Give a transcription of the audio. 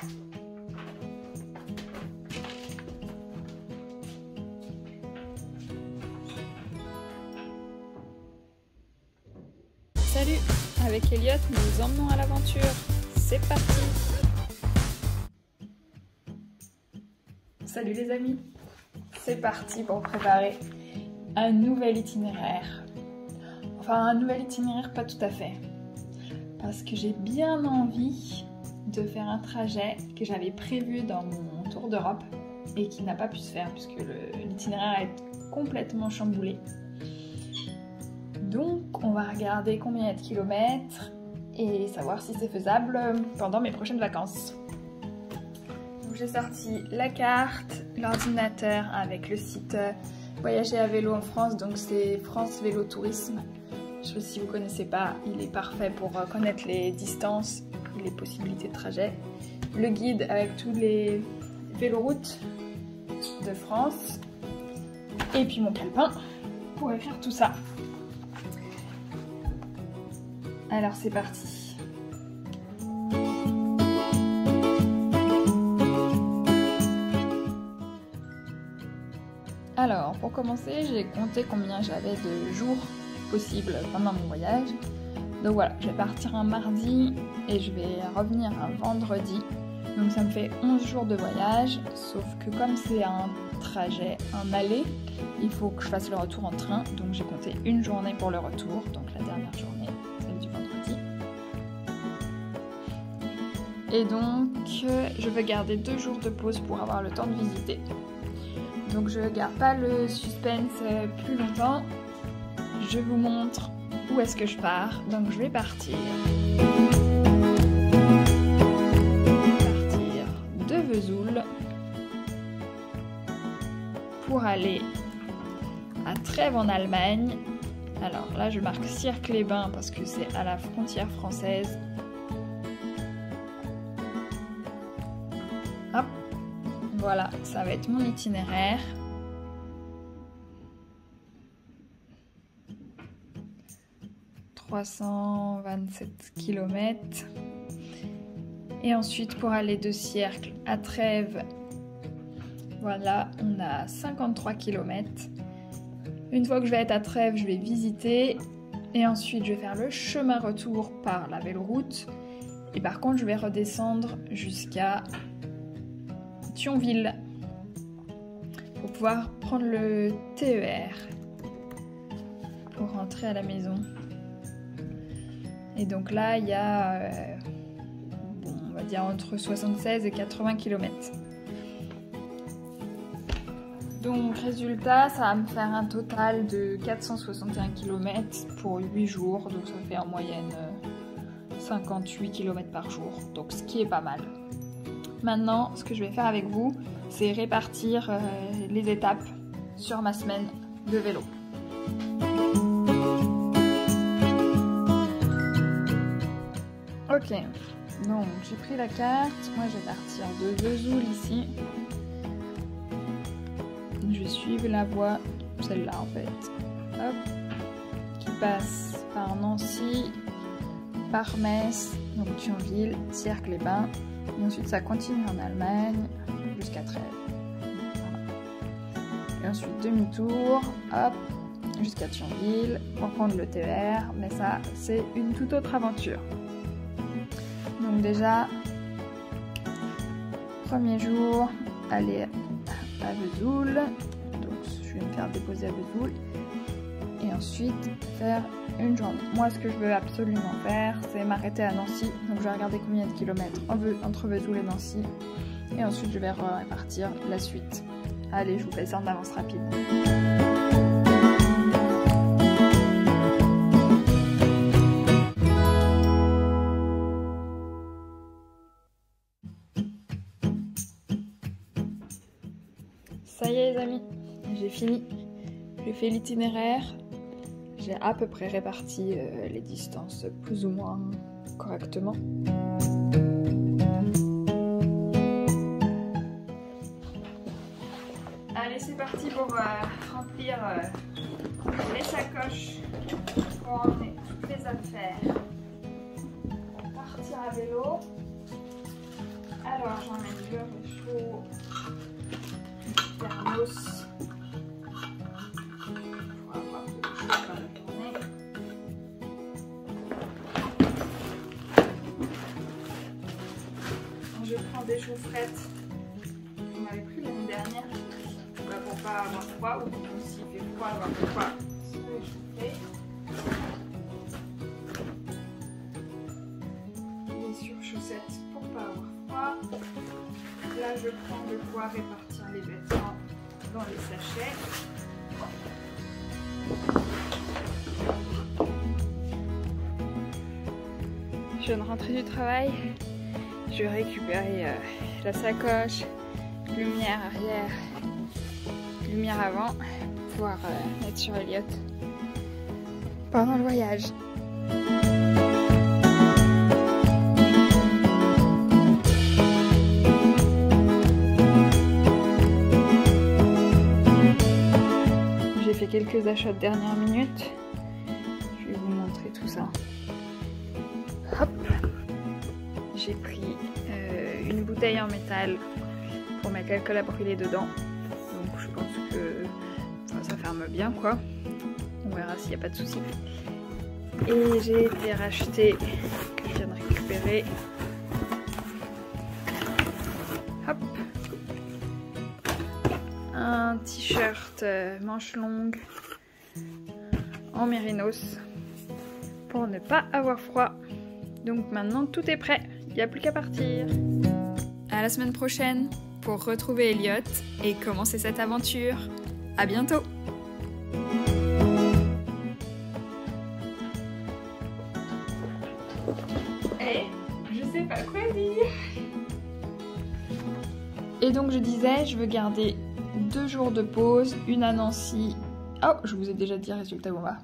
Salut Avec Elliot, nous nous emmenons à l'aventure. C'est parti Salut les amis C'est parti pour préparer un nouvel itinéraire. Enfin, un nouvel itinéraire, pas tout à fait. Parce que j'ai bien envie de faire un trajet que j'avais prévu dans mon tour d'Europe et qui n'a pas pu se faire puisque l'itinéraire est complètement chamboulé. Donc on va regarder combien il y a de kilomètres et savoir si c'est faisable pendant mes prochaines vacances. J'ai sorti la carte, l'ordinateur avec le site Voyager à vélo en France, donc c'est France Vélo Tourisme. Je sais si vous connaissez pas, il est parfait pour connaître les distances les possibilités de trajet. Le guide avec tous les véloroutes de France. Et puis mon calepin pour écrire tout ça. Alors c'est parti. Alors pour commencer, j'ai compté combien j'avais de jours possibles pendant mon voyage. Donc voilà, je vais partir un mardi et je vais revenir un vendredi. Donc ça me fait 11 jours de voyage, sauf que comme c'est un trajet, un aller, il faut que je fasse le retour en train. Donc j'ai compté une journée pour le retour, donc la dernière journée Et donc, je vais garder deux jours de pause pour avoir le temps de visiter. Donc je ne garde pas le suspense plus longtemps. Je vous montre où est-ce que je pars? Donc je vais partir. Partir de Vesoul pour aller à Trèves en Allemagne. Alors là, je marque Cirque-les-Bains parce que c'est à la frontière française Voilà, ça va être mon itinéraire. « 327 km. Et ensuite, pour aller de Cercle à Trèves, voilà, on a 53 km. Une fois que je vais être à Trèves, je vais visiter. Et ensuite, je vais faire le chemin retour par la véloroute. Et par contre, je vais redescendre jusqu'à Thionville pour pouvoir prendre le TER pour rentrer à la maison. Et donc là, il y a, euh, on va dire, entre 76 et 80 km. Donc résultat, ça va me faire un total de 461 km pour 8 jours, donc ça fait en moyenne 58 euh, km par jour, donc ce qui est pas mal. Maintenant, ce que je vais faire avec vous, c'est répartir euh, les étapes sur ma semaine de vélo. Ok, donc j'ai pris la carte. Moi, je vais partir de Vesoul ici. Je vais suivre la voie, celle-là en fait, Hop. qui passe par Nancy, par Metz, donc Thionville, Cirque-les-Bains, et ensuite, ça continue en Allemagne jusqu'à Trèves. Et ensuite, demi-tour, hop, jusqu'à Thionville pour prendre le TER. Mais ça, c'est une toute autre aventure. Déjà, premier jour, aller à Vesoul. Donc je vais me faire déposer à Vesoul. Et ensuite faire une journée. Moi, ce que je veux absolument faire, c'est m'arrêter à Nancy. Donc, je vais regarder combien de kilomètres entre Vesoul et Nancy. Et ensuite, je vais repartir la suite. Allez, je vous fais ça en avance rapide. Ça y est les amis, j'ai fini. J'ai fait l'itinéraire, j'ai à peu près réparti euh, les distances plus ou moins correctement. Allez, c'est parti pour euh, remplir euh, les sacoches pour emmener toutes les affaires. Partir à vélo. Alors, je prends des chaufferettes qu'on avait pris l'année dernière bah, pour pas avoir froid ou s'il fait froid avoir froid. Pour pas avoir froid. Là je prends de quoi répartir les vêtements dans les sachets. Je viens de rentrer du travail. Je vais récupérer euh, la sacoche, lumière arrière, lumière avant, pour pouvoir euh, mettre sur Elliot pendant le voyage. Achats de dernière minute. Je vais vous montrer tout ça. Hop J'ai pris euh, une bouteille en métal pour mettre l'alcool à brûler dedans. Donc je pense que ça ferme bien quoi. On verra s'il n'y a pas de souci. Et j'ai été racheter, que je viens de récupérer. Hop Un t-shirt euh, manche longue en mérinos pour ne pas avoir froid. Donc maintenant tout est prêt, il n'y a plus qu'à partir. À la semaine prochaine pour retrouver Elliot et commencer cette aventure. À bientôt Eh, je sais pas quoi dire. Et donc je disais, je veux garder deux jours de pause, une à Nancy. Oh, je vous ai déjà dit résultat, bon va.